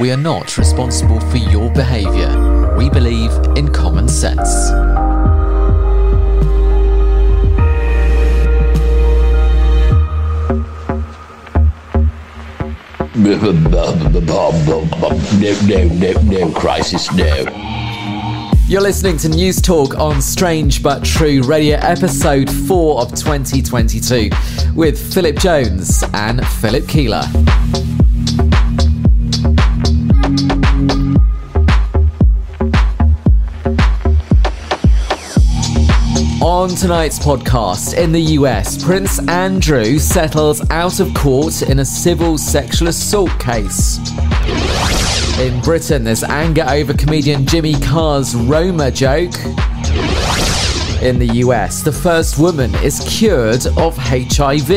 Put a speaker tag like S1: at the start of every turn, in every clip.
S1: We are not responsible for your behaviour. We believe in common sense.
S2: No, no, no, no, crisis, no.
S1: You're listening to News Talk on Strange But True Radio, episode 4 of 2022, with Philip Jones and Philip Keeler. On tonight's podcast, in the US, Prince Andrew settles out of court in a civil sexual assault case. In Britain, there's anger over comedian Jimmy Carr's Roma joke. In the US, the first woman is cured of HIV.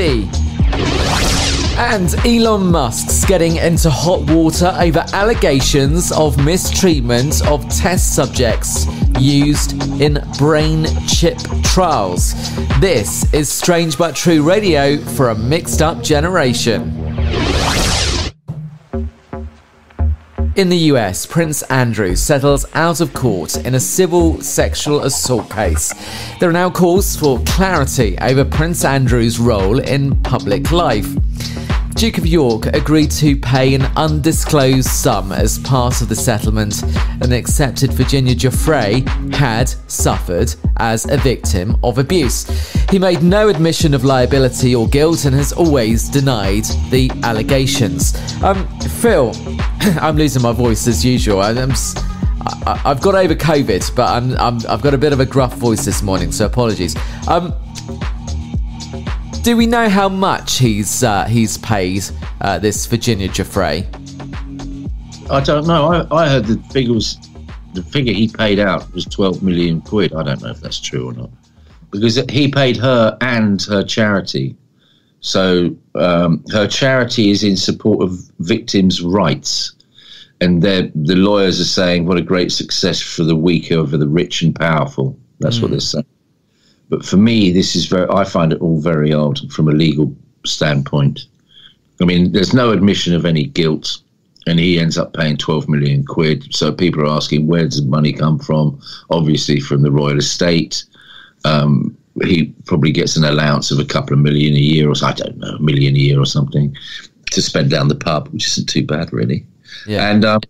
S1: And Elon Musk's getting into hot water over allegations of mistreatment of test subjects used in brain chip trials. This is Strange But True Radio for a mixed up generation. In the US, Prince Andrew settles out of court in a civil sexual assault case. There are now calls for clarity over Prince Andrew's role in public life. Duke of York agreed to pay an undisclosed sum as part of the settlement and accepted Virginia Giuffre had suffered as a victim of abuse. He made no admission of liability or guilt and has always denied the allegations. Um, Phil, I'm losing my voice as usual. I, am I, have got over COVID, but I'm, I'm, I've got a bit of a gruff voice this morning, so apologies. Um, do we know how much he's uh, he's paid uh, this Virginia Giuffre?
S3: I don't know. I, I heard the figure was the figure he paid out was twelve million quid. I don't know if that's true or not because he paid her and her charity. So um, her charity is in support of victims' rights, and the lawyers are saying what a great success for the weak over the rich and powerful. That's mm. what they're saying. But for me, this is very, I find it all very odd from a legal standpoint. I mean, there's no admission of any guilt, and he ends up paying 12 million quid. So people are asking, where does the money come from? Obviously, from the royal estate. Um, he probably gets an allowance of a couple of million a year, or I don't know, a million a year or something, to spend down the pub, which isn't too bad, really. Yeah. And um,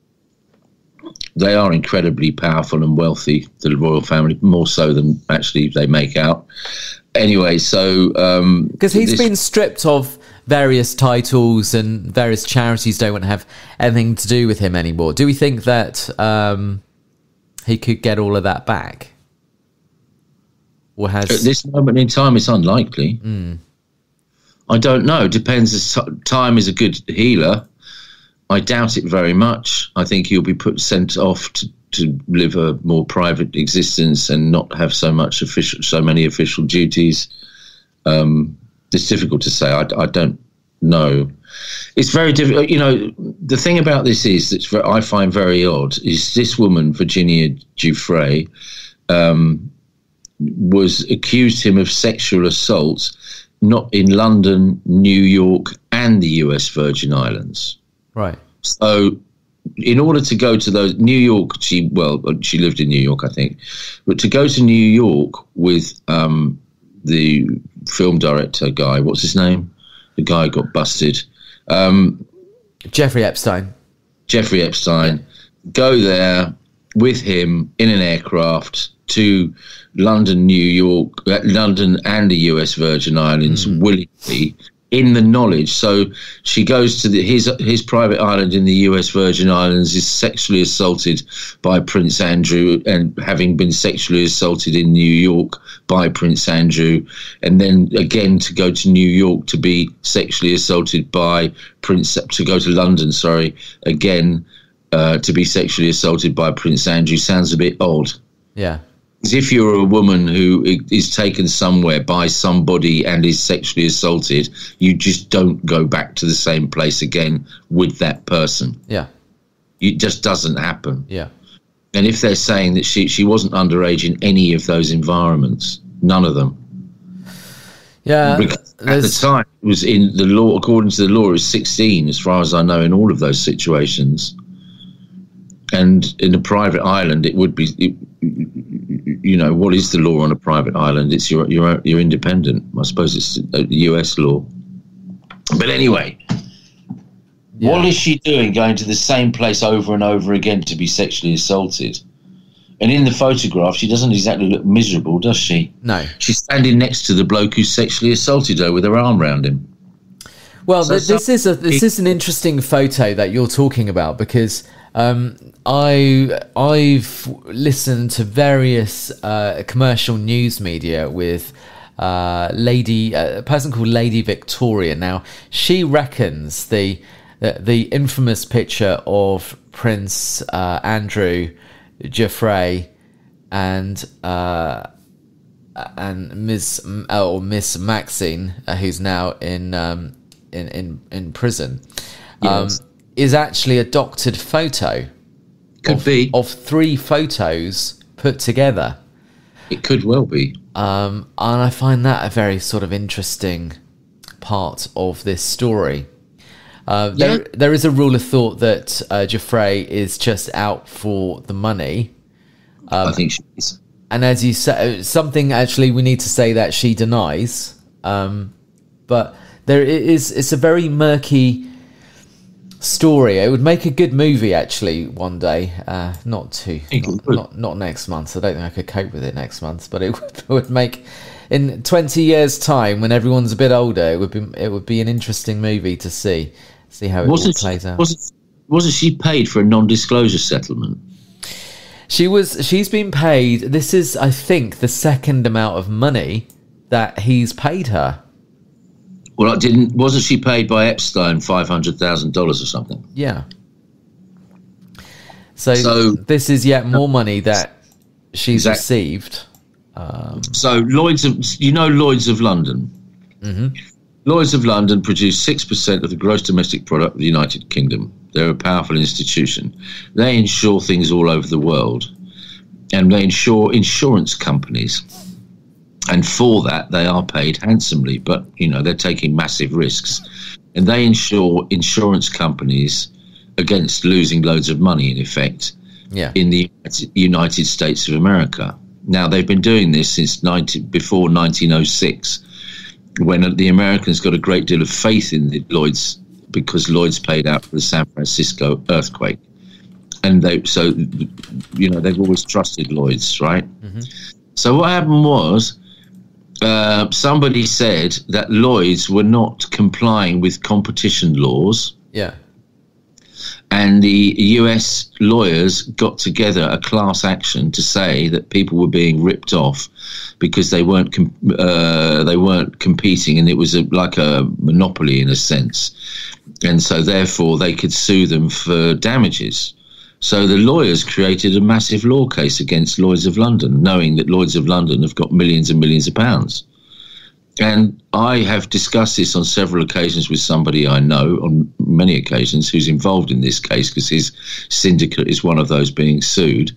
S3: they are incredibly powerful and wealthy, the royal family, more so than actually they make out. Anyway, so
S1: because um, he's been stripped of various titles and various charities don't want to have anything to do with him anymore. Do we think that um, he could get all of that back?
S3: Or has at this moment in time, it's unlikely. Mm. I don't know. Depends. Time is a good healer. I doubt it very much. I think he'll be put sent off to, to live a more private existence and not have so much official, so many official duties. Um, it's difficult to say. I, I don't know. It's very difficult. You know, the thing about this is that I find very odd is this woman, Virginia Giuffre, um, was accused him of sexual assault, not in London, New York, and the U.S. Virgin Islands.
S1: Right.
S3: So, in order to go to those New York, she well, she lived in New York, I think, but to go to New York with um, the film director guy, what's his name? The guy got busted. Um,
S1: Jeffrey Epstein.
S3: Jeffrey Epstein. Go there with him in an aircraft to London, New York, uh, London, and the U.S. Virgin Islands mm. willingly in the knowledge. So she goes to the, his his private island in the U.S. Virgin Islands, is sexually assaulted by Prince Andrew, and having been sexually assaulted in New York by Prince Andrew, and then again to go to New York to be sexually assaulted by Prince to go to London, sorry, again uh, to be sexually assaulted by Prince Andrew sounds a bit odd.
S1: Yeah
S3: if you're a woman who is taken somewhere by somebody and is sexually assaulted, you just don't go back to the same place again with that person.
S1: Yeah.
S3: It just doesn't happen.
S1: Yeah.
S3: And if they're saying that she, she wasn't underage in any of those environments, none of them.
S1: Yeah.
S3: Because at the time, it was in the law, according to the law, is 16, as far as I know, in all of those situations. And in a private island, it would be, it, you know, what is the law on a private island? It's your your you're independent. I suppose it's U.S. law. But anyway,
S1: Yeah.
S3: what is she doing going to the same place over and over again to be sexually assaulted? And in the photograph, she doesn't exactly look miserable, does she?
S1: No.
S3: She's standing next to the bloke who sexually assaulted her with her arm round him.
S1: Well,
S3: So
S1: this
S3: some-
S1: is a this is an interesting photo that you're talking about because um, I I've listened to various uh, commercial news media with uh, lady uh, a person called Lady Victoria. Now she reckons the the, infamous picture of Prince uh, Andrew Geoffrey and uh, and Miss or Miss Maxine, uh, who's now in um, in, in in prison, um,
S3: Yes.
S1: Is actually a doctored photo
S3: Could
S1: of,
S3: be.
S1: of three photos put together,
S3: It could well be.
S1: um, and I find that a very sort of interesting part of this story. Uh, there,
S3: Yeah.
S1: there is a rule of thought that uh, Geoffrey is just out for the money.
S3: I
S1: Um,
S3: think she's.
S1: and as you say, something actually we need to say that she denies. Um, but there is it's a very murky story. It would make a good movie actually one day. Uh, not too, not, not not next month. I don't think I could cope with it next month. But it would, would make in twenty years' time when everyone's a bit older. It would be it would be an interesting movie to see see how it all
S3: Wasn't,
S1: plays out.
S3: wasn't, wasn't she paid for a non disclosure settlement?
S1: She was. She's been paid. This is, I think, the second amount of money that he's paid her.
S3: Well, I didn't. Wasn't she paid by Epstein five hundred thousand dollars or something?
S1: Yeah. So,
S3: So-
S1: this is yet more uh, money that she's
S3: Exact-
S1: received.
S3: Um, so Lloyd's of you know Lloyd's of London. Mm-hmm. Lloyd's of London produce six percent of the gross domestic product of the United Kingdom. They're a powerful institution. They insure things all over the world, and they insure insurance companies. And for that, they are paid handsomely. But you know they're taking massive risks, and they insure insurance companies against losing loads of money. In effect,
S1: Yeah.
S3: in the United States of America. Now they've been doing this since 90, before 1906, when the Americans got a great deal of faith in the Lloyd's because Lloyd's paid out for the San Francisco earthquake, and they so you know they've always trusted Lloyd's, right? Mm-hmm. So what happened was. Uh, somebody said that Lloyd's were not complying with competition laws,
S1: yeah.
S3: and the US lawyers got together a class action to say that people were being ripped off because they weren't com- uh, they weren't competing, and it was a, like a monopoly in a sense, and so therefore they could sue them for damages. So the lawyers created a massive law case against Lloyd's of London, knowing that Lloyd's of London have got millions and millions of pounds. And I have discussed this on several occasions with somebody I know, on many occasions, who's involved in this case because his syndicate is one of those being sued.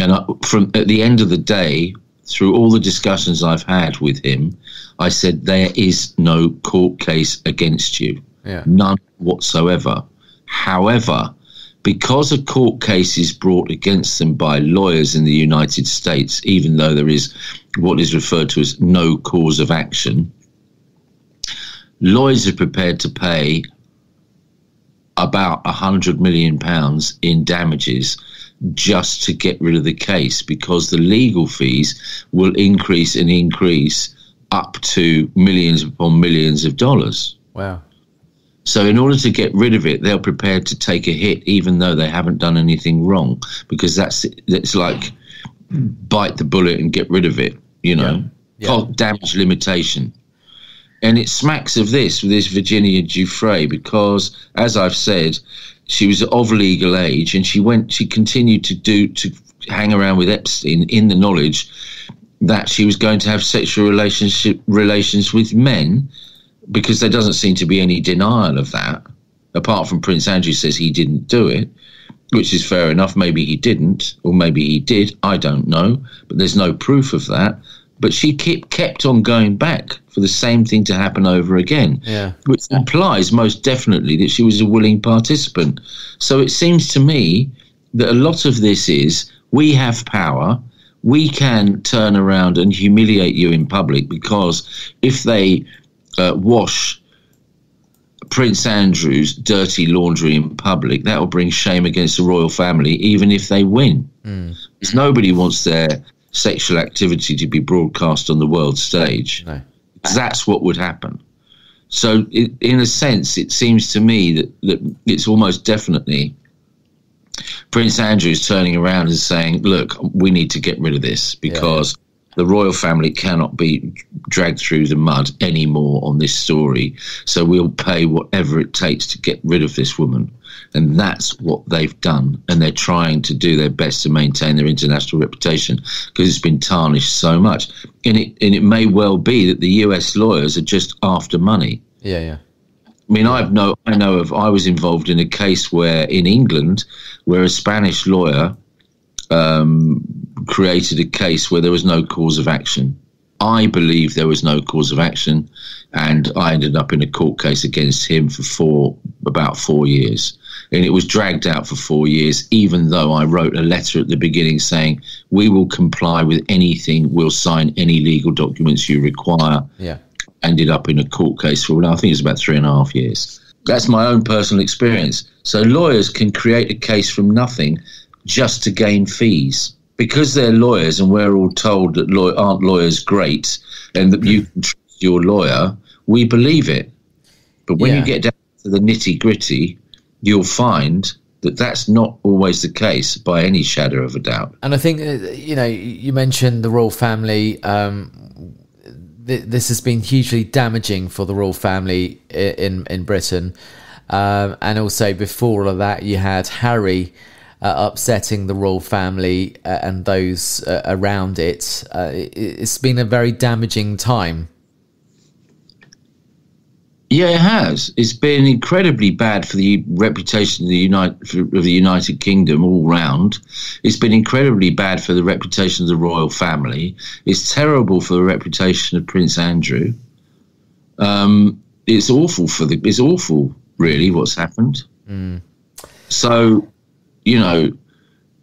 S3: And I, from at the end of the day, through all the discussions I've had with him, I said there is no court case against you,
S1: Yeah.
S3: none whatsoever. However, because a court case is brought against them by lawyers in the United States, even though there is what is referred to as no cause of action, lawyers are prepared to pay about a hundred million pounds in damages just to get rid of the case because the legal fees will increase and increase up to millions upon millions of dollars.
S1: Wow.
S3: So, in order to get rid of it, they're prepared to take a hit, even though they haven't done anything wrong, because that's that's like bite the bullet and get rid of it. You know,
S1: Yeah.
S3: Called damage limitation, and it smacks of this with this Virginia Giuffre, because as I've said, she was of legal age, and she went, she continued to do to hang around with Epstein in the knowledge that she was going to have sexual relationship relations with men because there doesn't seem to be any denial of that, apart from Prince Andrew says he didn't do it, which is fair enough. Maybe he didn't, or maybe he did. I don't know, but there's no proof of that. But she kept kept on going back for the same thing to happen over again,
S1: Yeah.
S3: which implies most definitely that she was a willing participant. So it seems to me that a lot of this is we have power. We can turn around and humiliate you in public because if they uh, wash Prince Andrew's dirty laundry in public, that will bring shame against the royal family, even if they win. Mm. Because nobody wants their sexual activity to be broadcast on the world stage. No. That's what would happen. So, it, in a sense, it seems to me that, that it's almost definitely Prince Andrew is turning around and saying, "Look, we need to get rid of this because." Yeah. The royal family cannot be dragged through the mud anymore on this story. So we'll pay whatever it takes to get rid of this woman. And that's what they've done. And they're trying to do their best to maintain their international reputation because it's been tarnished so much. And it, and it may well be that the US lawyers are just after money.
S1: Yeah, yeah.
S3: I mean, I've know I know of. I was involved in a case where in England, where a Spanish lawyer um, created a case where there was no cause of action. I believe there was no cause of action, and I ended up in a court case against him for four about four years, and it was dragged out for four years. Even though I wrote a letter at the beginning saying we will comply with anything, we'll sign any legal documents you require.
S1: Yeah
S3: ended up in a court case for, I think it was about three and a half years. That's my own personal experience. So lawyers can create a case from nothing just to gain fees. Because they're lawyers and we're all told that law- aren't lawyers great and that you can trust your lawyer, we believe it. But when yeah. you get down to the nitty gritty, you'll find that that's not always the case by any shadow of a doubt.
S1: And I think, uh, you know, you mentioned the royal family. Um, this has been hugely damaging for the royal family in in Britain, um, and also before all of that, you had Harry. Uh, upsetting the royal family uh, and those uh, around it. Uh, it. has been a very damaging time
S3: yeah, it has. It's been incredibly bad for the reputation of the United of the United Kingdom all round. It's been incredibly bad for the reputation of the royal family. It's terrible for the reputation of Prince Andrew. Um, it's awful for the. It's awful, really, what's happened. Mm. So, you know,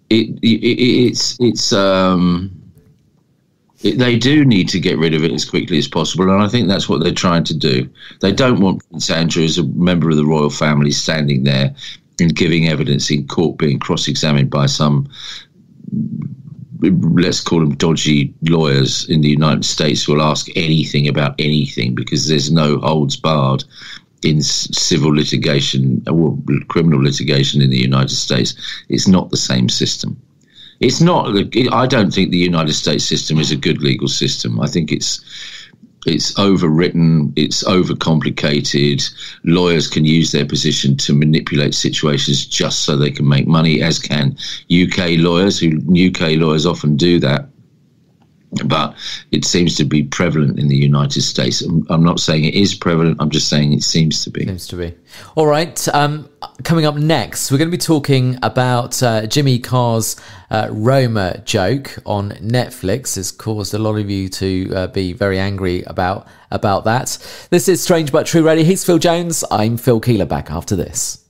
S3: it, it, it it's it's um, they do need to get rid of it as quickly as possible, and I think that's what they're trying to do. They don't want Prince Andrew as a member of the royal family standing there and giving evidence in court, being cross-examined by some, let's call them dodgy lawyers in the United States who will ask anything about anything because there's no holds barred in civil litigation uh, or criminal litigation in the United States. It's not the same system it's not. I don't think the United States system is a good legal system. I think it's it's overwritten, it's overcomplicated. Lawyers can use their position to manipulate situations just so they can make money, as can UK lawyers. Who UK lawyers often do that but it seems to be prevalent in the United States. I'm not saying it is prevalent. I'm just saying it seems to be.
S1: Seems to be. All right. Um, coming up next, we're going to be talking about uh, Jimmy Carr's uh, Roma joke on Netflix. Has caused a lot of you to uh, be very angry about about that. This is Strange but True Radio. He's Phil Jones. I'm Phil Keeler. Back after this.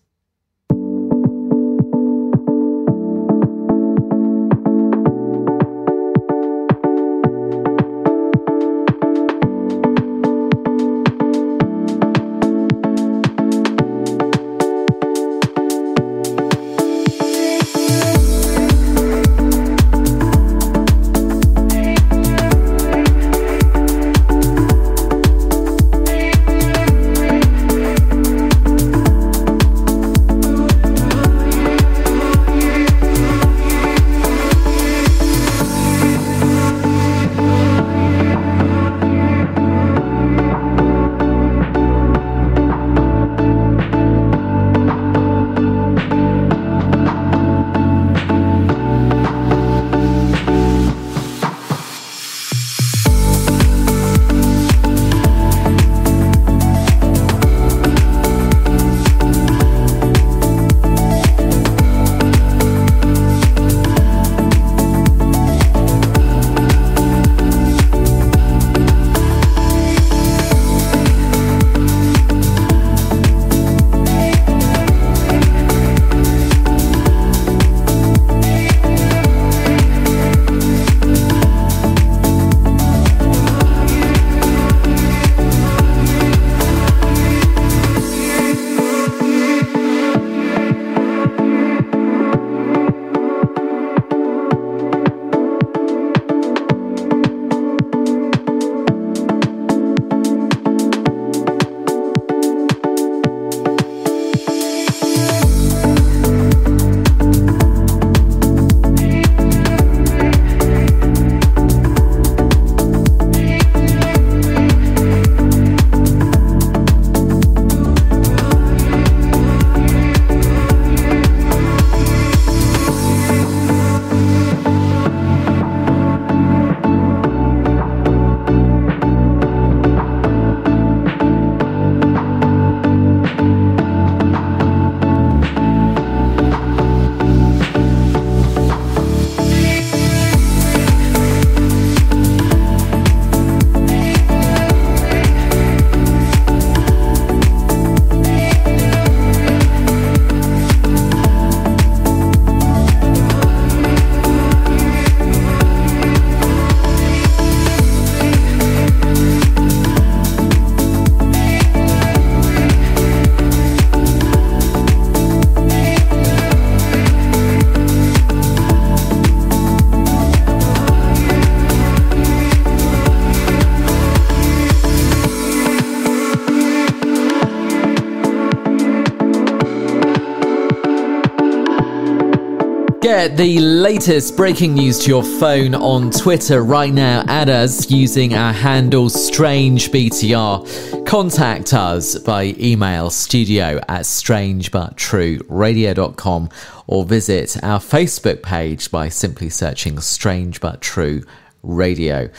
S1: Get the latest breaking news to your phone on Twitter right now. Add us using our handle StrangeBTR. Contact us by email studio at strangebuttrue.radio.com or visit our Facebook page by simply searching Strange But True Radio.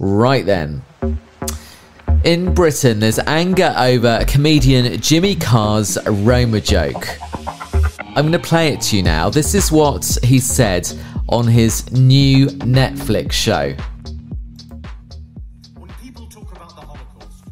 S1: Right then. In Britain, there's anger over comedian Jimmy Carr's Roma joke. I'm going to play it to you now. This is what he said on his new Netflix show.
S4: When people talk about the Holocaust,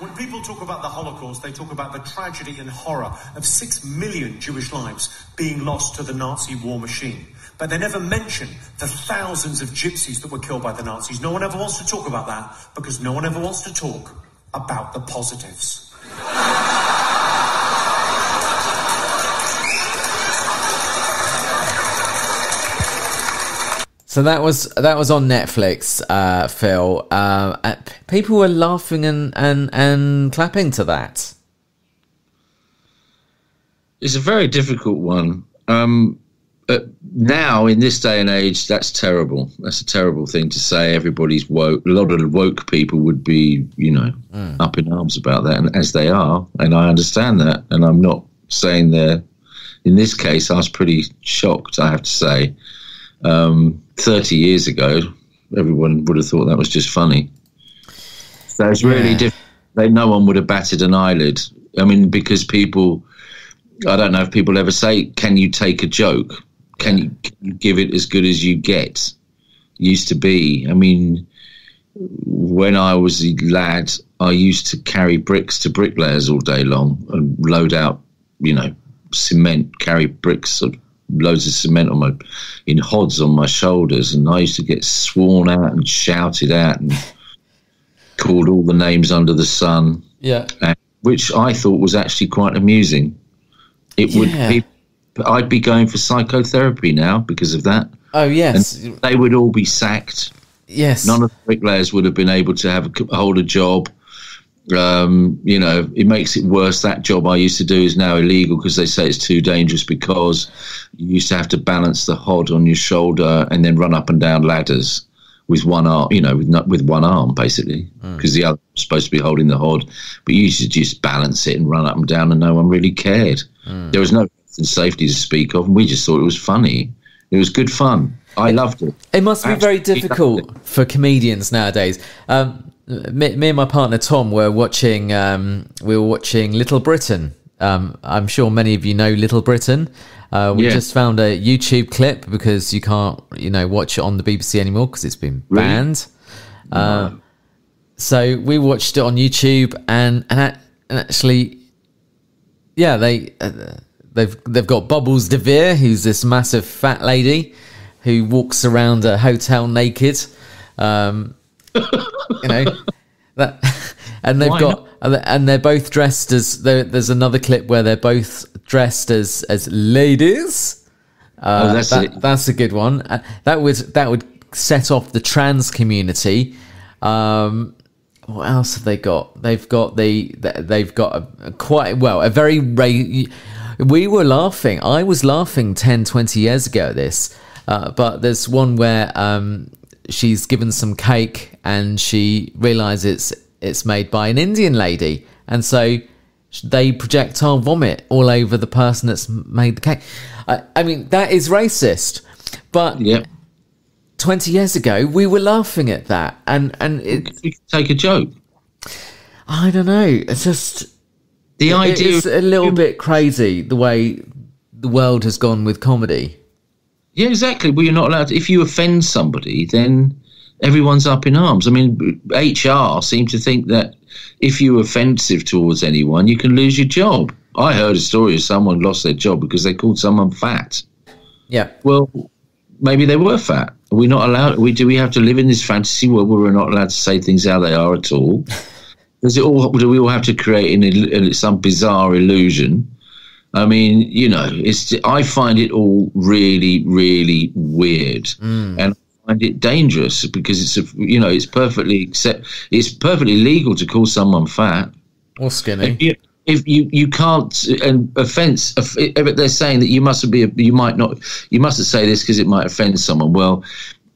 S4: when people talk about the Holocaust, they talk about the tragedy and horror of six million Jewish lives being lost to the Nazi war machine. But they never mention the thousands of gypsies that were killed by the Nazis. No one ever wants to talk about that because no one ever wants to talk about the positives.
S1: So that was that was on Netflix, uh, Phil. Uh, uh, people were laughing and, and and clapping to that.
S3: It's a very difficult one. Um, but now, in this day and age, that's terrible. That's a terrible thing to say. Everybody's woke. A lot of the woke people would be, you know, up in arms about that, and as they are, and I understand that. And I'm not saying they're. In this case, I was pretty shocked. I have to say. Um, Thirty years ago, everyone would have thought that was just funny. So it's really
S1: Yeah.
S3: different. They, no one would have batted an eyelid. I mean, because people, I don't know if people ever say, "Can you take a joke? Can you, can you give it as good as you get?" Used to be. I mean, when I was a lad, I used to carry bricks to bricklayers all day long and load out, you know, cement, carry bricks of loads of cement on my in hods on my shoulders, and I used to get sworn out and shouted at and called all the names under the sun,
S1: Yeah.
S3: uh, which I thought was actually quite amusing. It would
S1: Yeah.
S3: Be, I'd be going for psychotherapy now because of that.
S1: Oh yes,
S3: They would all be sacked.
S1: yes.
S3: None of the bricklayers would have been able to have a, hold a job. Um, you know, it makes it worse. That job I used to do is now illegal because they say it's too dangerous because you used to have to balance the hod on your shoulder and then run up and down ladders with one arm, you know, with not, with one arm basically, because the other was supposed to be holding the hod, but you used to just balance it and run up and down, and no one really cared. There was no and safety to speak of, and we just thought it was funny. It was good fun. I loved it.
S1: It must be very difficult for comedians nowadays. Um, me, me and my partner Tom were watching. Um, we were watching Little Britain. Um, I'm sure many of you know Little Britain. Uh, we
S3: Yeah.
S1: just found a YouTube clip because you can't, you know, watch it on the BBC anymore because it's been
S3: Really?
S1: banned. Uh, so we watched it on YouTube, and and actually, yeah, they uh, they've they've got Bubbles DeVere, who's this massive fat lady who walks around a hotel naked. Um, you know that, and they've
S3: Why
S1: got and they're both dressed as there's another clip where they're both dressed as as ladies. Uh,
S3: Oh, that's
S1: that-
S3: it.
S1: That's a good one. Uh, that would that would set off the trans community. Um, what else have they got? They've got the they've got a, a quite well a very ra- we were laughing. I was laughing 10, 20 years ago at this, uh, but there's one where um, she's given some cake and she realizes it's made by an Indian lady, and so they projectile vomit all over the person that's made the cake. I, I mean, that is racist, but
S3: Yep.
S1: 20 years ago we were laughing at that, and and it,
S3: You take a joke.
S1: I don't know. It's just
S3: The idea
S1: is a little bit crazy the way the world has gone with comedy.
S3: Yeah, exactly. Well, you're not allowed to. If you offend somebody, then everyone's up in arms. I mean, HR seem to think that if you're offensive towards anyone, you can lose your job. I heard a story of someone lost their job because they called someone fat.
S1: Yeah.
S3: Well, maybe they were fat. Are we not allowed? We do we have to live in this fantasy world where we're not allowed to say things how they are at all? Does it all? Do we all have to create an, uh, some bizarre illusion? I mean, you know, it's. I find it all really, really weird, hmm. and I find it dangerous because it's. A, you know, it's perfectly accept. It's perfectly legal to call someone fat.
S1: Or skinny.
S3: If you, if you you can't and offence if they're saying that you mustn't be you might not you mustn't say this because it might offend someone well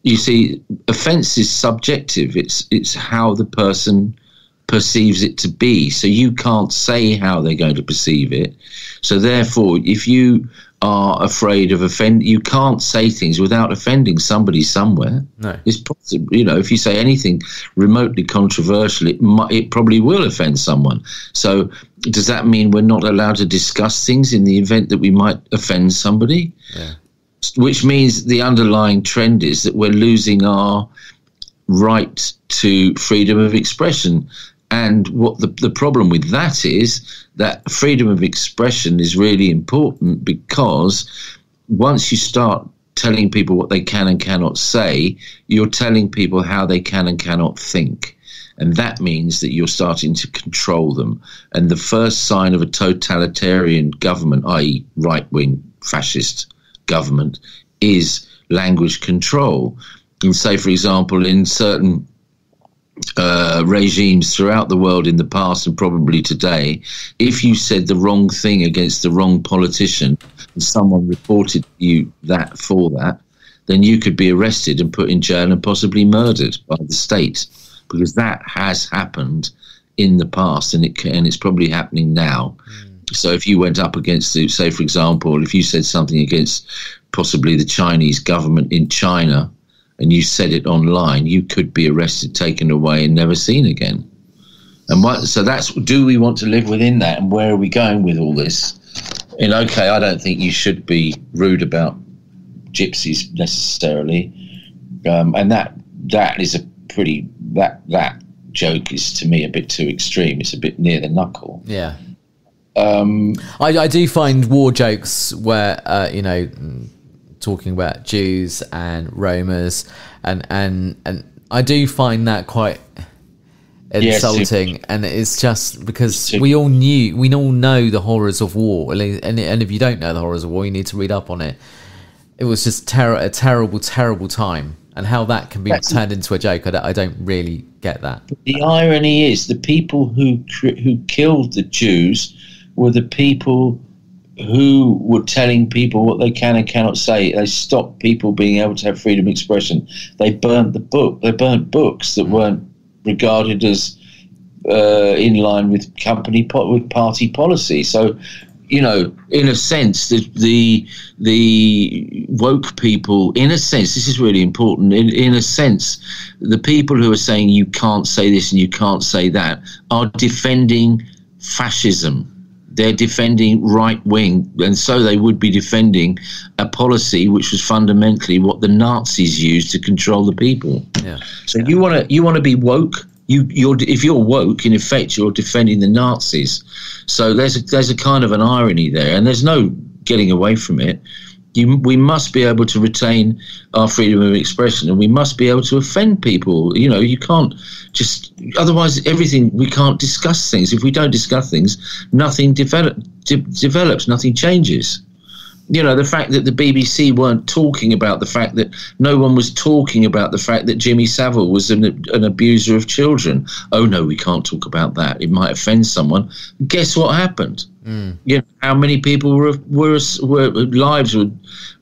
S3: you see offence is subjective it's it's how the person perceives it to be so you can't say how they're going to perceive it so therefore if you are afraid of offend you can't say things without offending somebody somewhere
S1: No.
S3: it's possible you know if you say anything remotely controversial it might, it probably will offend someone so does that mean we're not allowed to discuss things in the event that we might offend somebody
S1: Yeah.
S3: which means the underlying trend is that we're losing our right to freedom of expression. And what the, the problem with that is that freedom of expression is really important because once you start telling people what they can and cannot say, you're telling people how they can and cannot think. And that means that you're starting to control them. And the first sign of a totalitarian government, i.e., right wing fascist government, is language control. And say, for example, in certain uh, regimes throughout the world in the past and probably today, if you said the wrong thing against the wrong politician and someone reported you that for that, then you could be arrested and put in jail and possibly murdered by the state because that has happened in the past and it can, and it's probably happening now. So if you went up against, the, say, for example, if you said something against possibly the Chinese government in China and you said it online, you could be arrested, taken away, and never seen again. And what, so that's do we want to live within that, and where are we going with all this? And okay, I don't think you should be rude about gypsies necessarily, um, and that that is a pretty that that joke is to me a bit too extreme. It's a bit near the knuckle.
S1: Yeah.
S3: Um,
S1: I, I do find war jokes where uh, you know talking about Jews and Romas and and and I do find that quite
S3: Yes,
S1: insulting and it's just because we all knew we all know the horrors of war and and if you don't know the horrors of war you need to read up on it. It was just ter- a terrible terrible time and how that can be
S3: That's-
S1: turned into a joke I don't, I don't really get that.
S3: The irony is the people who who killed the Jews were the people who were telling people what they can and cannot say. They stopped people being able to have freedom of expression. They burnt the book. They burnt books that weren't regarded as uh, in line with company po- with party policy. So. You know, in a sense, the, the the woke people, in a sense, this is really important. In, in a sense, the people who are saying you can't say this and you can't say that are defending fascism. They're defending right wing, and so they would be defending a policy which was fundamentally what the Nazis used to control the people.
S1: yeah
S3: So you want to you want to be woke. You you're if you're woke, in effect, you're defending the Nazis. So there's a, there's a kind of an irony there, and there's no getting away from it. You, we must be able to retain our freedom of expression, and we must be able to offend people. You know, you can't just otherwise everything we can't discuss things. If we don't discuss things, nothing develop, de- develops, nothing changes you know the fact that the BBC weren't talking about the fact that no one was talking about the fact that Jimmy Savile was an, an abuser of children. Oh no, we can't talk about that. It might offend someone. Guess what happened? Mm. You know, how many people were were were lives were,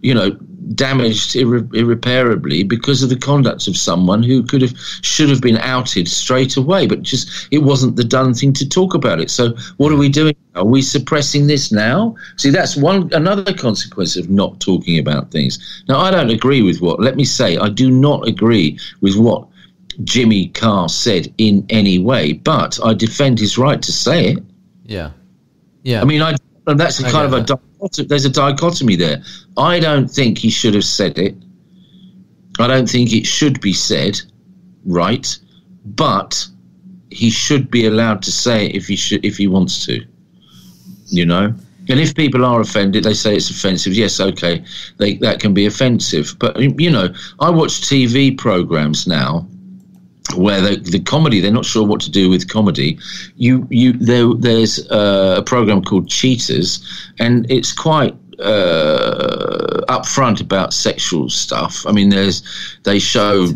S3: you know, damaged irre- irreparably because of the conduct of someone who could have should have been outed straight away, but just it wasn't the done thing to talk about it. So what are we doing? Are we suppressing this now? See, that's one another consequence of not talking about things. Now, I don't agree with what. Let me say, I do not agree with what Jimmy Carr said in any way, but I defend his right to say it.
S1: yeah yeah
S3: I mean, I and that's a kind of a dichotomy, there's a dichotomy there. I don't think he should have said it. I don't think it should be said, right? But he should be allowed to say it if he should if he wants to. You know? And if people are offended, they say it's offensive. Yes, okay, they, that can be offensive. But you know, I watch TV programs now where the, the comedy they're not sure what to do with comedy you you there there's uh, a program called cheaters and it's quite uh, upfront about sexual stuff i mean there's they show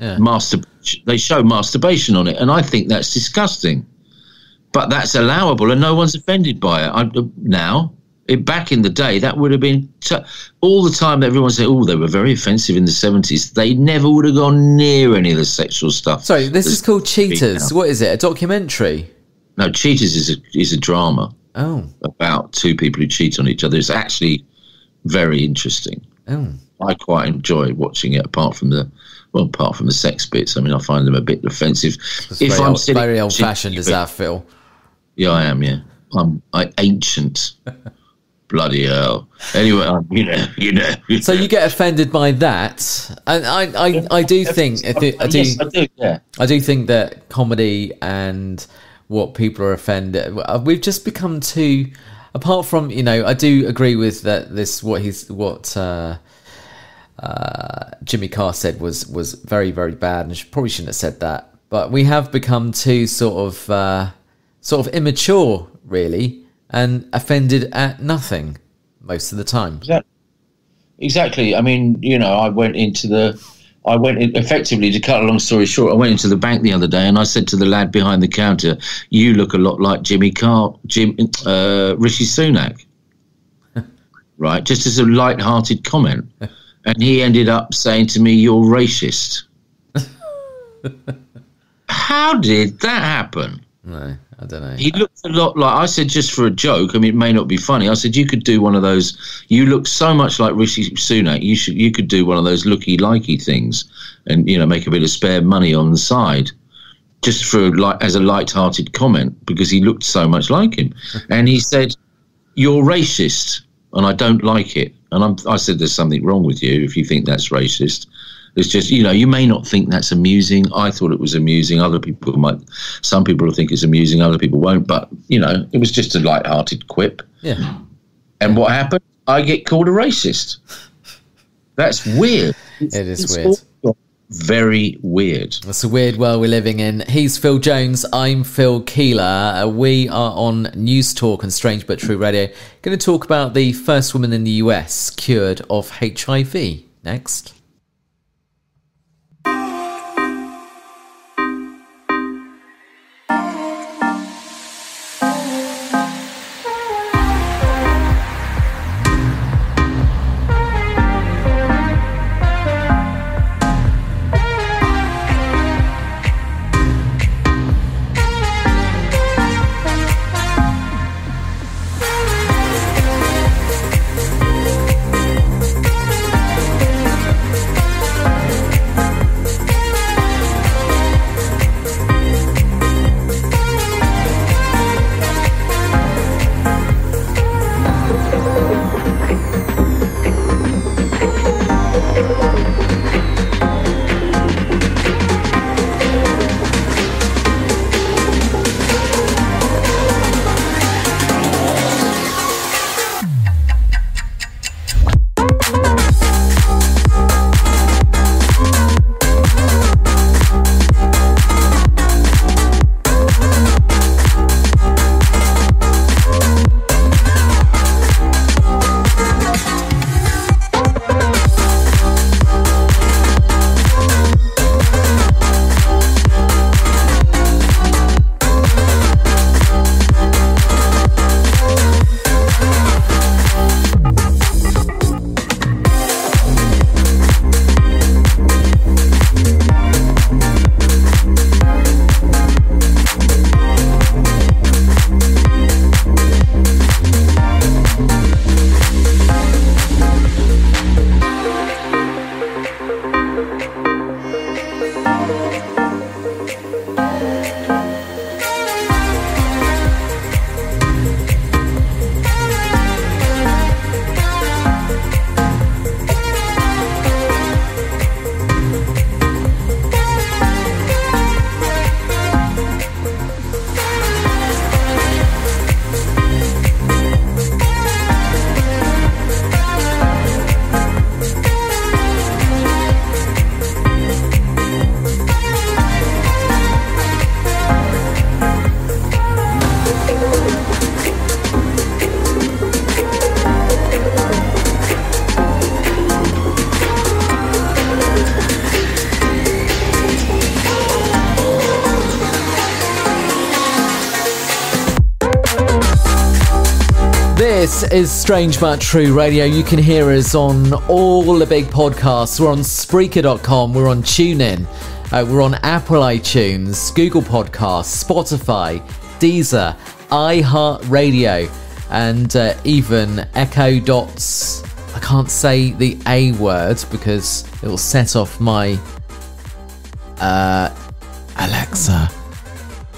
S1: Yeah.
S3: masturbation they show masturbation on it and i think that's disgusting but that's allowable, and no one's offended by it. I, now, it, back in the day, that would have been t- all the time. That everyone said, "Oh, they were very offensive in the '70s." They never would have gone near any of the sexual stuff.
S1: Sorry, this is called Cheaters. What is it? A documentary?
S3: No, Cheaters is a is a drama
S1: Oh,
S3: about two people who cheat on each other. It's actually very interesting.
S1: oh.
S3: I quite enjoy watching it. Apart from the well, apart from the sex bits, I mean, I find them a bit offensive.
S1: It's very, old,
S3: sitting
S1: very old-fashioned,
S3: TV
S1: that, Phil?
S3: Yeah, I am. Yeah, I'm I ancient. Bloody hell. Anyway, um, you know, you know.
S1: So you get offended by that, and I, I, I do think, I do, I do,
S3: yes, I do. Yeah.
S1: I do think that comedy and what people are offended, uh, we've just become too. Apart from you know, I do agree with that. This what he's what uh, uh, Jimmy Carr said was was very very bad, and probably shouldn't have said that. But we have become too sort of uh, sort of immature, really, and offended at nothing most of the time.
S3: Exactly. I mean, you know, I went into the, I went in, effectively to cut a long story short. I went into the bank the other day and I said to the lad behind the counter, "You look a lot like Jimmy Carr, Jim, uh, Rishi Sunak." right, just as a light-hearted comment, and he ended up saying to me, "You're racist." How did that happen?
S1: No, I don't know.
S3: He looked a lot like I said, just for a joke. I mean, it may not be funny. I said you could do one of those. You look so much like Rishi Sunak. You should. You could do one of those looky likey things, and you know, make a bit of spare money on the side, just for like as a light-hearted comment because he looked so much like him. and he said, "You're racist, and I don't like it." And I'm, I said, "There's something wrong with you if you think that's racist." It's just, you know, you may not think that's amusing. I thought it was amusing. Other people might, some people will think it's amusing, other people won't. But, you know, it was just a light-hearted quip.
S1: Yeah,
S3: And what happened? I get called a racist. That's weird.
S1: it is
S3: It's
S1: weird.
S3: Very weird.
S1: It's a weird world we're living in. He's Phil Jones. I'm Phil Keeler. Uh, we are on News Talk and Strange But True Radio. Going to talk about the first woman in the US cured of HIV. Next. This is Strange But True Radio. You can hear us on all the big podcasts. We're on Spreaker.com, we're on TuneIn, uh, we're on Apple iTunes, Google Podcasts, Spotify, Deezer, iHeartRadio, and uh, even Echo Dots. I can't say the A word because it will set off my uh, Alexa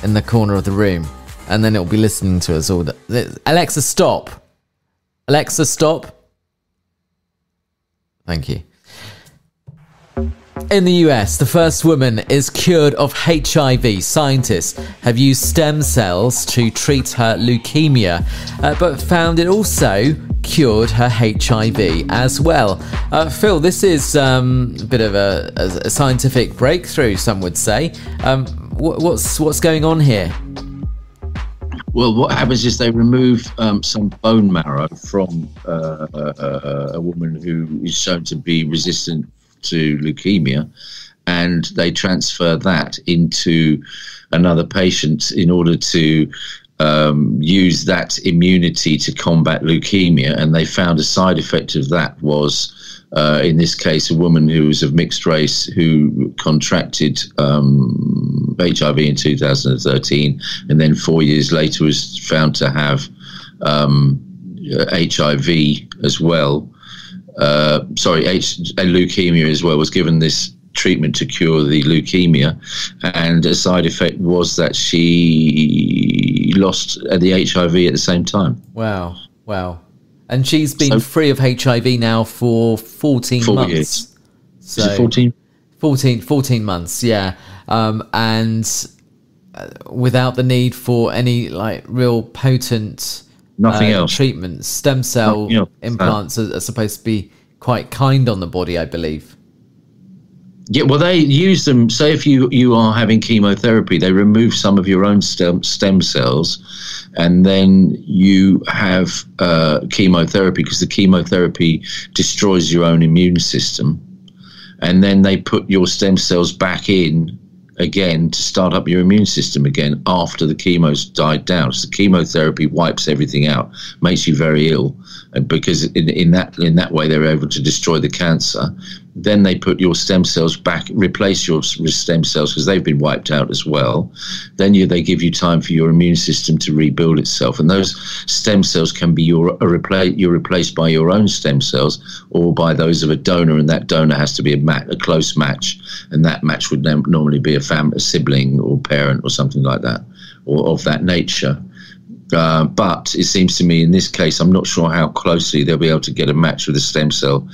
S1: in the corner of the room and then it'll be listening to us all. Alexa, stop. Alexa, stop. Thank you. In the US, the first woman is cured of HIV. Scientists have used stem cells to treat her leukemia, uh, but found it also cured her HIV as well. Uh, Phil, this is um, a bit of a, a, scientific breakthrough, some would say. Um, what's what's going on here?
S3: Well, what happens is they remove um, some bone marrow from uh, a, uh, a, woman who is shown to be resistant to leukemia, and they transfer that into another patient in order to um, use that immunity to combat leukemia. And they found a side effect of that was uh, in this case, a woman who was of mixed race who contracted um, HIV in 2013, and then four years later was found to have um, HIV as well. Uh, sorry, H- leukemia as well. Was given this treatment to cure the leukemia, and a side effect was that she lost the HIV at the same time.
S1: Wow! Wow! And she's been so, free of HIV now for 14 four months. Years.
S3: So 14?
S1: 14, 14 months, yeah. Um, and uh, without the need for any like real potent
S3: nothing uh, else
S1: treatment. Stem cell implants are, are supposed to be quite kind on the body, I believe.
S3: Yeah, well, they use them. Say if you you are having chemotherapy, they remove some of your own stem stem cells, and then you have uh, chemotherapy because the chemotherapy destroys your own immune system, and then they put your stem cells back in again to start up your immune system again after the chemo's died down. So the chemotherapy wipes everything out, makes you very ill, and because in, in that in that way they're able to destroy the cancer. Then they put your stem cells back, replace your stem cells because they've been wiped out as well. Then you, they give you time for your immune system to rebuild itself, and those stem cells can be your replace you're replaced by your own stem cells or by those of a donor, and that donor has to be a, mat, a close match, and that match would normally be a fam, a sibling or parent or something like that, or of that nature. Uh, but it seems to me in this case, I'm not sure how closely they'll be able to get a match with a stem cell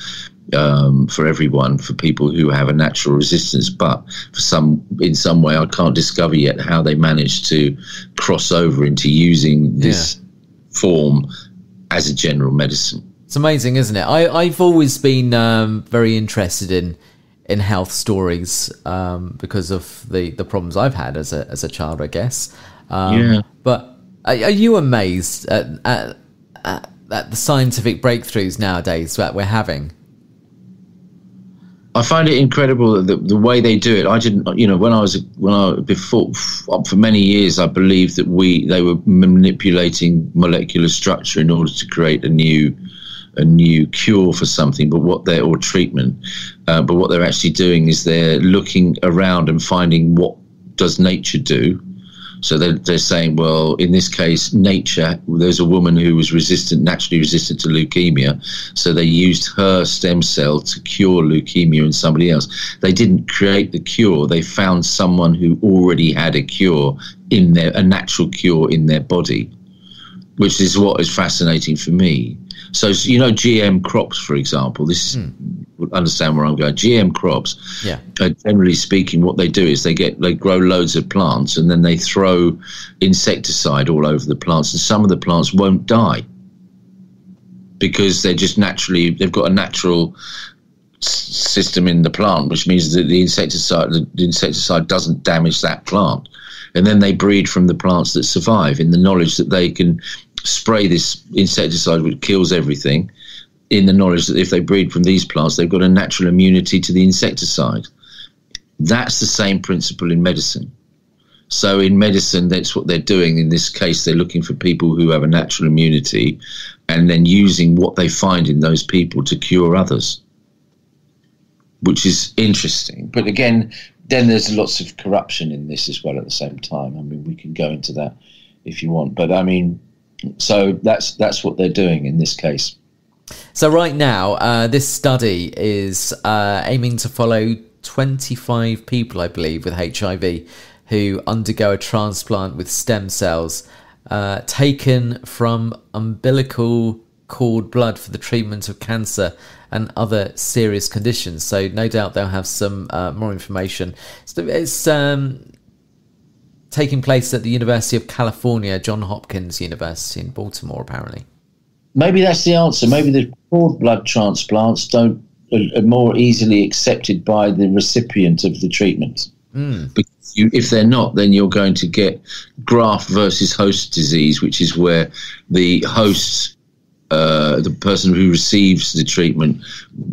S3: um, for everyone, for people who have a natural resistance. But for some, in some way, I can't discover yet how they managed to cross over into using this yeah. form as a general medicine.
S1: It's amazing, isn't it? I, I've always been um, very interested in in health stories um, because of the, the problems I've had as a as a child, I guess. Um, yeah. But are, are you amazed at, at, at, at the scientific breakthroughs nowadays that we're having?
S3: I find it incredible the, the way they do it. I didn't, you know, when I was when I before for many years, I believed that we they were manipulating molecular structure in order to create a new a new cure for something, but what they're or treatment. Uh, but what they're actually doing is they're looking around and finding what does nature do, so they're, they're saying, well, in this case, nature, there's a woman who was resistant, naturally resistant to leukemia. So they used her stem cell to cure leukemia in somebody else. They didn't create the cure. They found someone who already had a cure in their, a natural cure in their body, which is what is fascinating for me. So, you know, GM crops, for example, this mm. understand where I'm going. GM crops,
S1: yeah.
S3: Uh, generally speaking, what they do is they get they grow loads of plants and then they throw insecticide all over the plants, and some of the plants won't die because they're just naturally they've got a natural system in the plant, which means that the insecticide the insecticide doesn't damage that plant and then they breed from the plants that survive in the knowledge that they can spray this insecticide which kills everything in the knowledge that if they breed from these plants, they've got a natural immunity to the insecticide. That's the same principle in medicine. So in medicine, that's what they're doing. In this case, they're looking for people who have a natural immunity and then using what they find in those people to cure others, which is interesting. But again, then there's lots of corruption in this as well at the same time. I mean, we can go into that if you want, but I mean, so that's that's what they're doing in this case.
S1: So right now, uh, this study is uh, aiming to follow 25 people, I believe, with HIV who undergo a transplant with stem cells uh, taken from umbilical cord blood for the treatment of cancer and other serious conditions. So no doubt they'll have some uh, more information. So it's um, taking place at the University of California, John Hopkins University in Baltimore, apparently.
S3: Maybe that's the answer. Maybe the cord blood transplants don't are more easily accepted by the recipient of the treatment.
S1: Mm.
S3: Because you, if they're not, then you're going to get graft versus host disease, which is where the hosts, uh, the person who receives the treatment,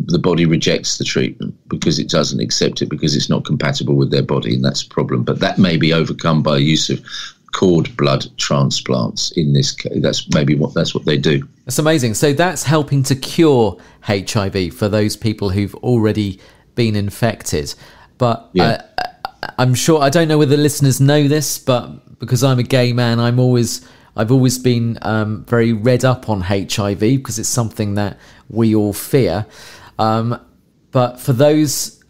S3: the body rejects the treatment because it doesn't accept it because it's not compatible with their body, and that's a problem. But that may be overcome by use of cord blood transplants in this case. That's maybe what that's what they do.
S1: That's amazing. So that's helping to cure HIV for those people who've already been infected. But
S3: Yeah.
S1: uh, I'm sure I don't know whether listeners know this, but because I'm a gay man, I'm always I've always been um, very read up on HIV because it's something that we all fear. Um, but for those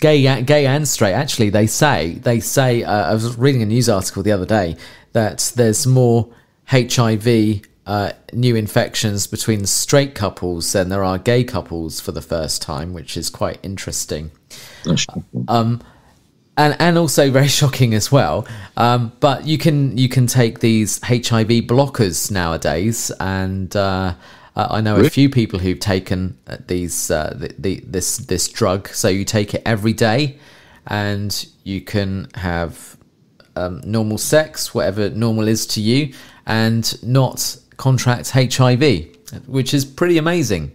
S1: gay, gay and straight. Actually, they say they say. Uh, I was reading a news article the other day that there's more HIV uh, new infections between straight couples than there are gay couples for the first time, which is quite interesting
S3: That's shocking.
S1: And and also very shocking as well. Um, but you can you can take these HIV blockers nowadays, and uh, I know a few people who've taken uh, these uh, the, the, this this drug. So you take it every day, and you can have um, normal sex, whatever normal is to you, and not contract HIV, which is pretty amazing.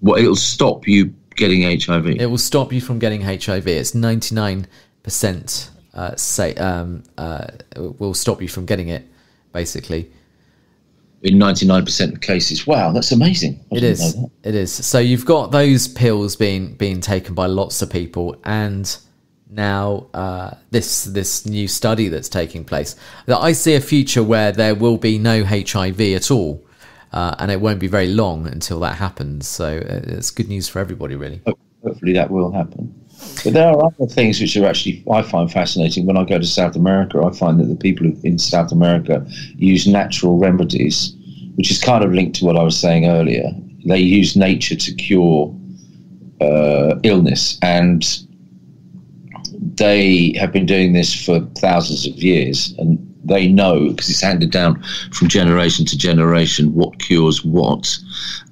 S3: well, it'll stop you getting HIV.
S1: It will stop you from getting HIV. It's ninety nine percent uh, say um, uh, will stop you from getting it. Basically,
S3: in 99% of cases. Wow, that's amazing. I
S1: it is. It is. So you've got those pills being being taken by lots of people, and now uh, this this new study that's taking place. That I see a future where there will be no HIV at all. Uh, and it won't be very long until that happens. So uh, it's good news for everybody, really.
S3: Hopefully that will happen. But there are other things which are actually I find fascinating. When I go to South America, I find that the people in South America use natural remedies, which is kind of linked to what I was saying earlier. They use nature to cure uh, illness, and they have been doing this for thousands of years, and they know because it's handed down from generation to generation what cures what.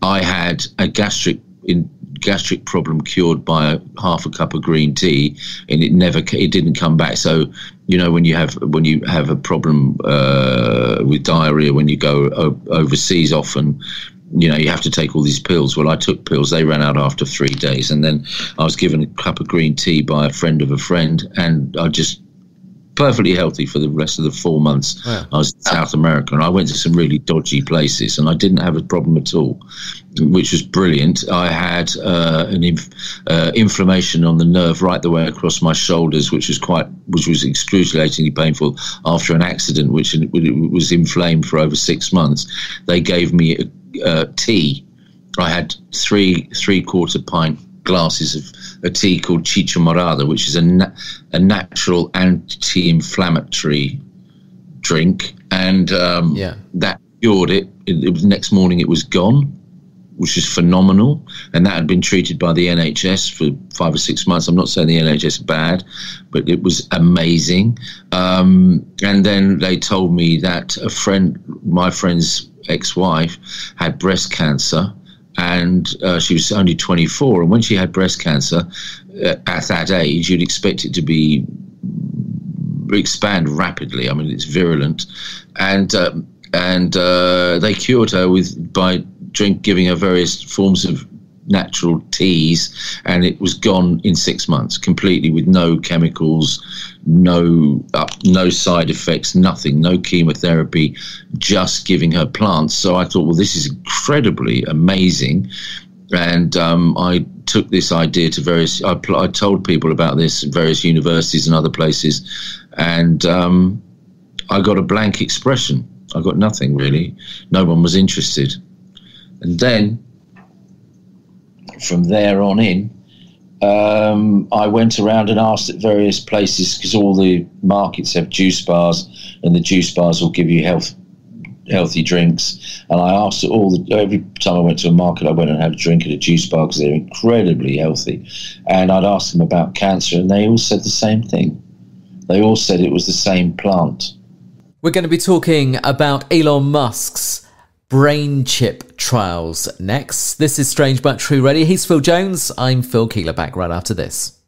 S3: I had a gastric in gastric problem cured by a, half a cup of green tea, and it never it didn't come back. So you know when you have when you have a problem uh, with diarrhea when you go overseas often. You know, you have to take all these pills. Well, I took pills. They ran out after three days. And then I was given a cup of green tea by a friend of a friend. And I just perfectly healthy for the rest of the four months
S1: Wow.
S3: I was in South America, and I went to some really dodgy places, and I didn't have a problem at all, which was brilliant. I had uh, an inf- uh, inflammation on the nerve right the way across my shoulders, which was quite, which was excruciatingly painful after an accident, which was inflamed for over six months. They gave me a, uh, tea. I had three three quarter pint glasses of a tea called Chicha Morada, which is a, na- a natural anti-inflammatory drink, and um,
S1: Yeah.
S3: that cured it. it. It was next morning it was gone, which is phenomenal, and that had been treated by the NHS for five or six months. I'm not saying the NHS is bad, but it was amazing. Um, and then they told me that a friend, my friend's ex-wife, had breast cancer and uh, she was only 24. And when she had breast cancer, uh, at that age, you'd expect it to be expand rapidly. I mean, it's virulent, and um, and uh, they cured her with by drink giving her various forms of natural teas, and it was gone in six months, completely with no chemicals, no uh, no side effects, nothing, no chemotherapy, just giving her plants. So I thought, well, this is incredibly amazing, and um, I took this idea to various. I, I, told people about this at various universities and other places, and um, I got a blank expression. I got nothing really. No one was interested, and then from there on in, um, I went around and asked at various places because all the markets have juice bars, and the juice bars will give you health healthy drinks. And I asked all the every time I went to a market, I went and had a drink at a juice bar because they're incredibly healthy. And I'd ask them about cancer, and they all said the same thing. They all said it was the same plant.
S1: We're going to be talking about Elon Musk's brain chip trials next. This is Strange But True Ready. He's Phil Jones. I'm Phil Keeler, back right after this.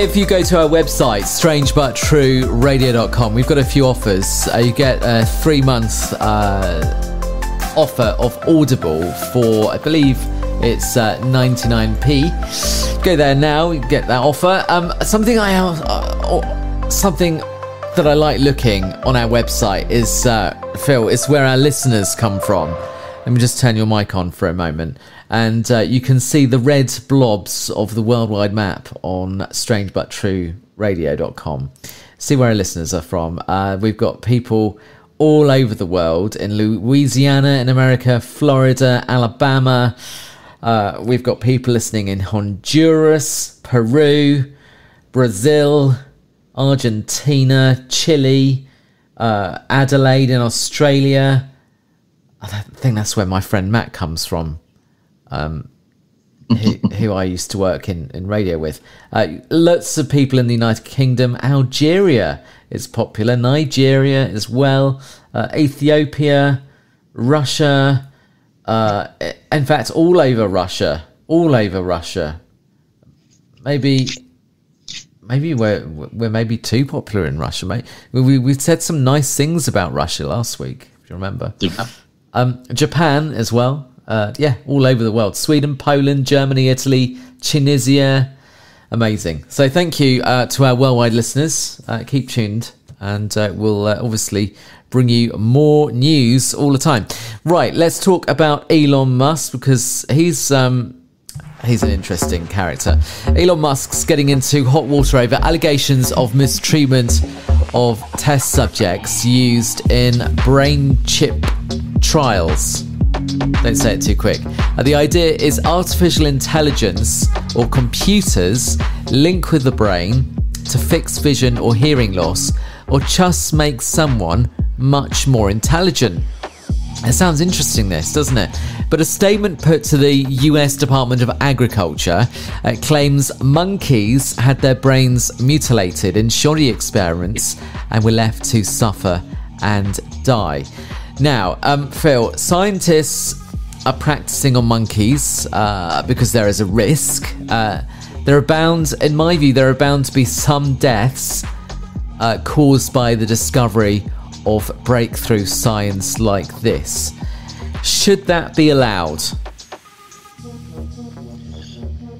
S1: If you go to our website, strangebuttrueradio.com, we've got a few offers. Uh, you get a three month uh, offer of Audible for, I believe it's uh, 99p. Go there now, get that offer. Um, something I uh, something that I like looking on our website is uh, Phil. It's where our listeners come from. Let me just turn your mic on for a moment and uh, you can see the red blobs of the worldwide map on strangebuttrueradio.com. See where our listeners are from. Uh, we've got people all over the world in Louisiana, in America, Florida, Alabama. Uh, we've got people listening in Honduras, Peru, Brazil, Argentina, Chile, uh, Adelaide in Australia. I think that's where my friend Matt comes from um, who, who, I used to work in, in radio with. Uh, lots of people in the United Kingdom. Algeria is popular. Nigeria as well. Uh, Ethiopia, Russia. Uh, in fact, all over Russia. All over Russia. Maybe. Maybe we're we're maybe too popular in Russia, mate. We we said some nice things about Russia last week, if you remember. Um, Japan as well uh, yeah, all over the world. Sweden, Poland, Germany, Italy, Tunisia. Amazing. So thank you uh, to our worldwide listeners. Uh, keep tuned and uh, we'll uh, obviously bring you more news all the time. Right, let's talk about Elon Musk because he's um, he's an interesting character. Elon Musk's getting into hot water over allegations of mistreatment of test subjects used in brain chip trials. Don't say it too quick. Uh, the idea is artificial intelligence or computers link with the brain to fix vision or hearing loss or just make someone much more intelligent. It sounds interesting, this, doesn't it? But a statement put to the US Department of Agriculture uh, claims monkeys had their brains mutilated in shoddy experiments and were left to suffer and die. Now, um, Phil, scientists are practicing on monkeys uh, because there is a risk. Uh, there are bound, in my view, there are bound to be some deaths uh, caused by the discovery of breakthrough science like this. Should that be allowed?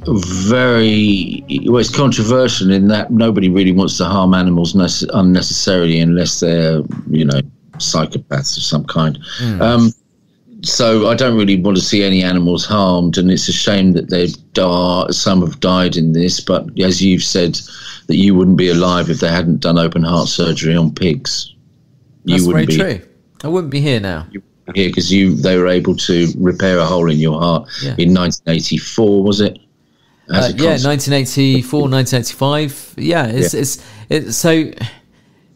S3: Very well. It's controversial in that nobody really wants to harm animals unnecessarily unless they're, you know, psychopaths of some kind. Mm. Um, so I don't really want to see any animals harmed, and it's a shame that they've died. Some have died in this, but as you've said, that you wouldn't be alive if they hadn't done open heart surgery on pigs.
S1: You That's wouldn't very be, true. I wouldn't be here now.
S3: Here because you they were able to repair a hole in your heart yeah. in 1984, was it?
S1: Uh, yeah, 1984, 1985. Yeah, it's, yeah. it's it's so.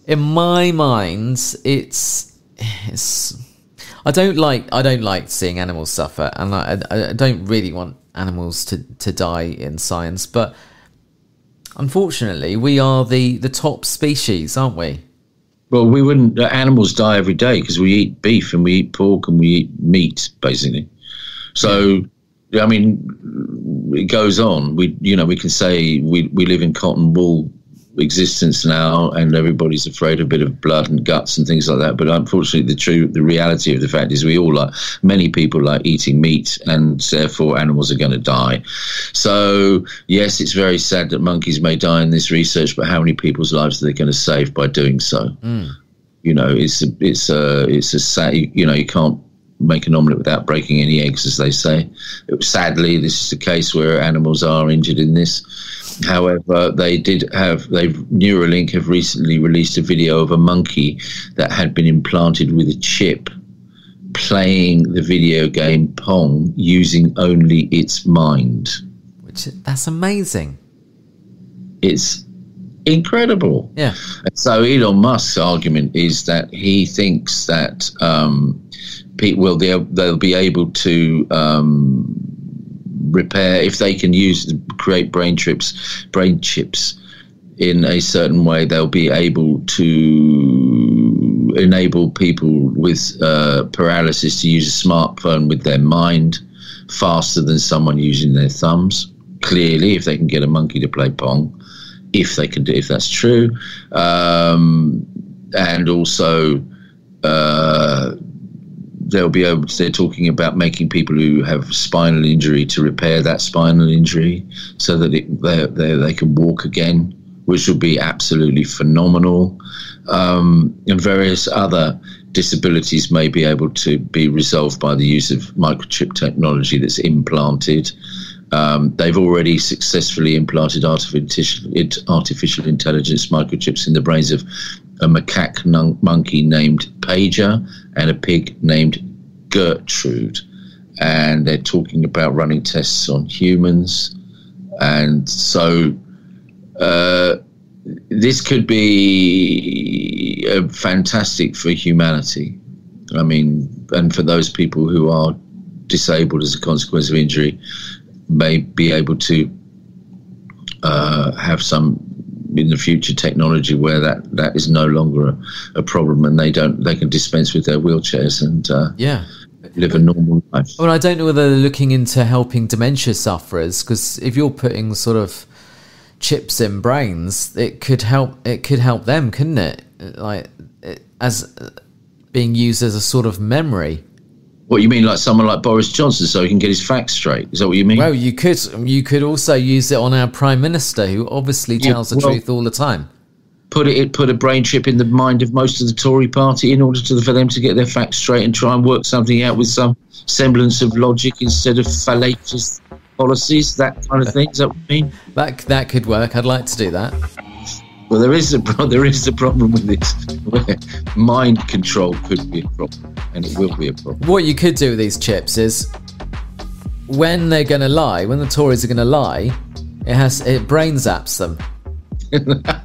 S1: In my mind, it's it's. I don't like I don't like seeing animals suffer, and I, I don't really want animals to to die in science. But unfortunately, we are the the top species, aren't we?
S3: Well, we wouldn't. Uh, animals die every day because we eat beef and we eat pork and we eat meat, basically. So, I mean, it goes on. We, you know, we can say we we live in cotton wool existence now, and everybody's afraid of a bit of blood and guts and things like that. But unfortunately, the true the reality of the fact is we all like many people like eating meat, and therefore animals are going to die. So yes, it's very sad that monkeys may die in this research, but how many people's lives are they going to save by doing so? Mm. You know, it's a, it's a it's a sad. You know, you can't make an omelette without breaking any eggs, as they say. Sadly, this is a case where animals are injured in this. However, they did have they Neuralink have recently released a video of a monkey that had been implanted with a chip playing the video game Pong using only its mind.
S1: Which that's amazing.
S3: It's incredible.
S1: Yeah.
S3: So Elon Musk's argument is that he thinks that um, people will they'll, they'll be able to um, repair if they can use create brain chips brain chips in a certain way they'll be able to enable people with uh, paralysis to use a smartphone with their mind faster than someone using their thumbs. Clearly if they can get a monkey to play pong if they can do if that's true. Um, and also uh, they'll be able to, they're talking about making people who have spinal injury to repair that spinal injury so that it, they, they, they can walk again, which would be absolutely phenomenal. Um, and various other disabilities may be able to be resolved by the use of microchip technology that's implanted. Um, they've already successfully implanted artificial, artificial intelligence microchips in the brains of a macaque monkey named Pager and a pig named Gertrude. And they're talking about running tests on humans. And so uh, this could be uh, fantastic for humanity. I mean, and for those people who are disabled as a consequence of injury, may be able to uh, have some in the future technology where that, that is no longer a, a problem and they don't they can dispense with their wheelchairs and uh,
S1: yeah
S3: live a normal life.
S1: Well, I don't know whether they're looking into helping dementia sufferers because if you're putting sort of chips in brains, it could help. It could help them, couldn't it? Like as being used as a sort of memory.
S3: What you mean, like someone like Boris Johnson, so he can get his facts straight? Is that what you mean?
S1: Well, you could you could also use it on our prime minister, who obviously tells yeah, well, the truth all the time.
S3: put it put a brain chip in the mind of most of the Tory party in order to, for them to get their facts straight and try and work something out with some semblance of logic instead of fallacious policies, that kind of thing. Is that what you mean?
S1: That that could work. I'd like to do that.
S3: Well, there is a pro- there is a problem with this. Where mind control could be a problem, and it will be a problem.
S1: What you could do with these chips is when they're going to lie, when the Tories are going to lie, it has it brain zaps them.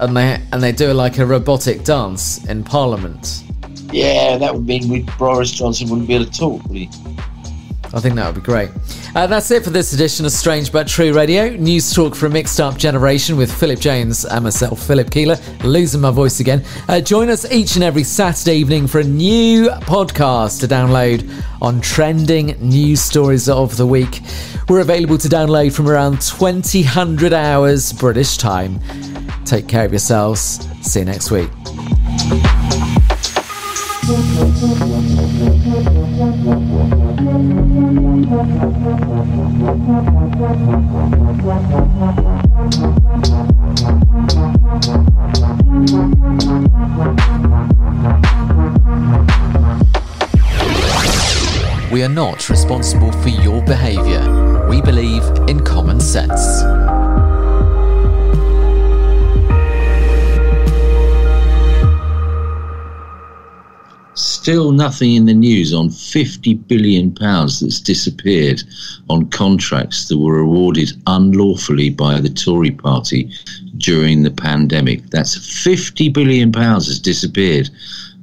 S1: and they and they do like a robotic dance in Parliament.
S3: Yeah, that would mean we, Boris Johnson wouldn't be able to talk, would he?
S1: I think that would be great. Uh, that's it for this edition of Strange But True Radio. News talk for a mixed up generation with Philip Jones and myself, Philip Keeler, losing my voice again. Uh, join us each and every Saturday evening for a new podcast to download on trending news stories of the week. We're available to download from around 2000 hours British time. Take care of yourselves. See you next week.
S2: We are not responsible for your behaviour. We believe in common sense.
S3: Still nothing in the news on 50 billion pounds that's disappeared on contracts that were awarded unlawfully by the Tory party during the pandemic. That's 50 billion pounds has disappeared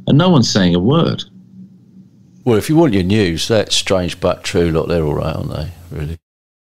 S3: and no one's saying a word.
S5: Well, if you want your news, that's strange but true. Look, they're all right, aren't they? Really.